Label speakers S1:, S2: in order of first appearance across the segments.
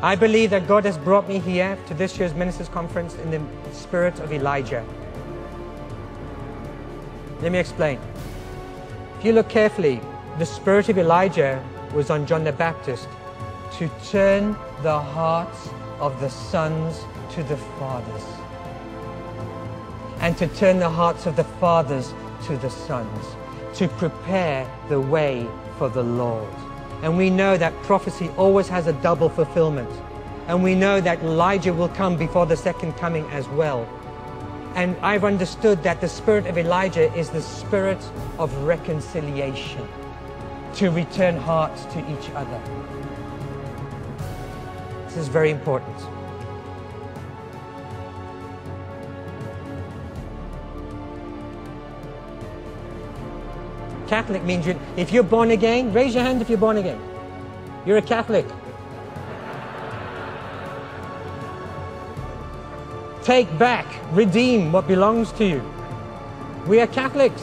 S1: I believe that God has brought me here to this year's Ministers' Conference in the spirit of Elijah. Let me explain. If you look carefully, the spirit of Elijah was on John the Baptist to turn the hearts of the sons to the fathers and to turn the hearts of the fathers to the sons to prepare the way for the Lord. And we know that prophecy always has a double fulfillment. And we know that Elijah will come before the second coming as well. And I've understood that the spirit of Elijah is the spirit of reconciliation, to return hearts to each other. This is very important. Catholic means you, if you're born again, raise your hand if you're born again. You're a Catholic. Take back, redeem what belongs to you. We are Catholics.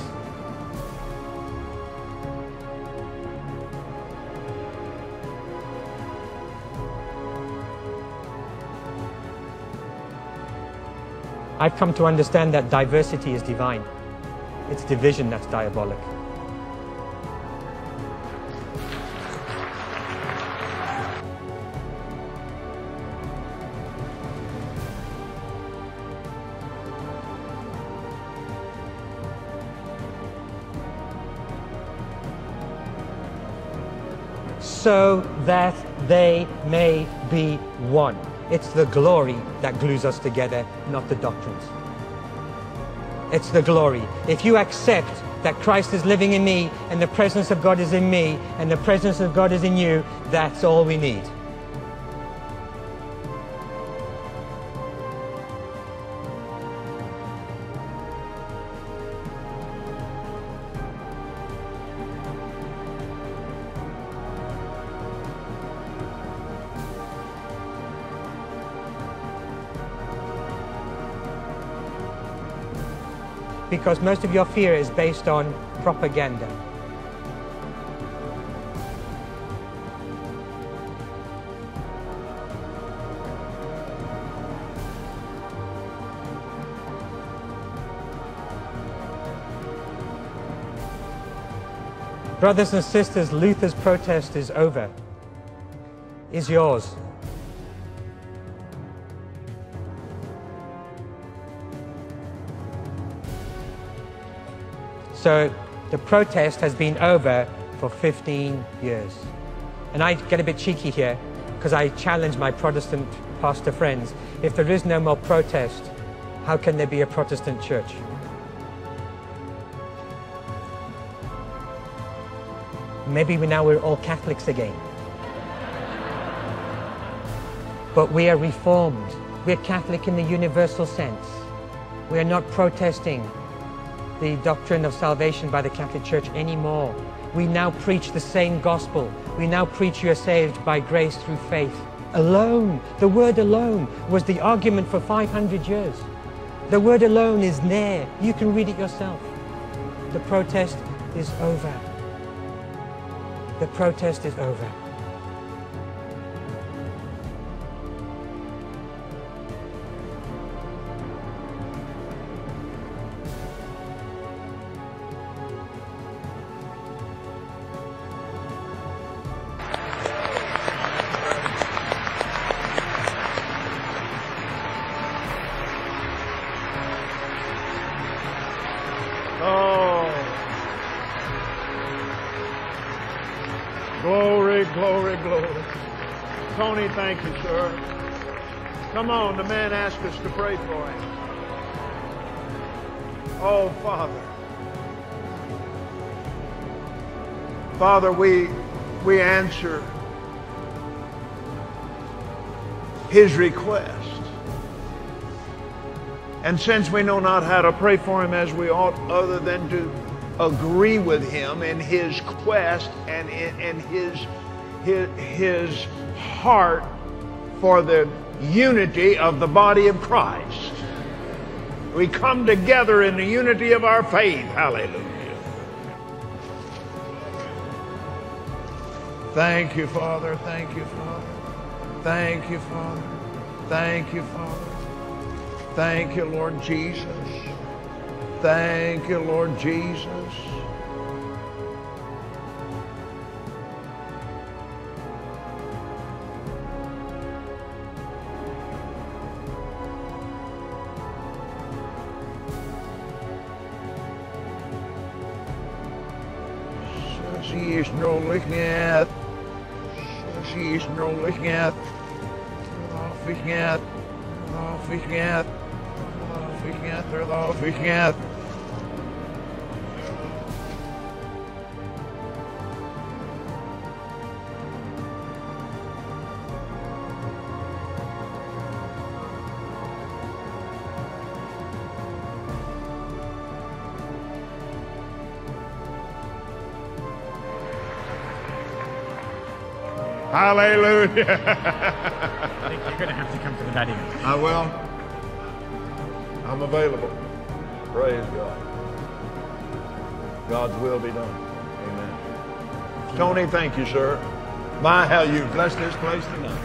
S1: I've come to understand that diversity is divine. It's division that's diabolic. So that they may be one. It's the glory that glues us together, not the doctrines. It's the glory. If you accept that Christ is living in me and the presence of God is in me and the presence of God is in you, that's all we need. Because most of your fear is based on propaganda. Brothers and sisters, Luther's protest is over. Is yours. So the protest has been over for 15 years. And I get a bit cheeky here because I challenge my Protestant pastor friends. If there is no more protest, how can there be a Protestant church? Maybe we now we're all Catholics again. But we are reformed. We're Catholic in the universal sense. We are not protesting the doctrine of salvation by the Catholic Church anymore. We now preach the same gospel. We now preach you are saved by grace through faith. Alone, the word alone was the argument for 500 years. The word alone is there. You can read it yourself. The protest is over. The protest is over.
S2: Thank you, sir. Come on, the man asked us to pray for him. Oh, Father. Father, we, we answer his request. And since we know not how to pray for him as we ought, other than to agree with him in his quest and in, in his, his, his heart for the unity of the body of Christ. We come together in the unity of our faith. Hallelujah. Thank you, Father. Thank you, Father. Thank you, Father. Thank you, Father. Thank you, Lord Jesus. Thank you, Lord Jesus. Sie ist nur lichtnet. Sie ist nur lichtnet. Lauf ich net. Lauf ich net. Lauf ich net. Lauf ich net. Hallelujah.
S3: I think you're going to have to come for the daddy.
S2: I will. I'm available. Praise God. God's will be done. Amen. Tony, thank you, sir. My, how you blessed this place tonight.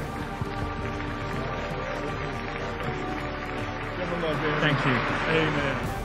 S3: Thank you.
S2: Amen.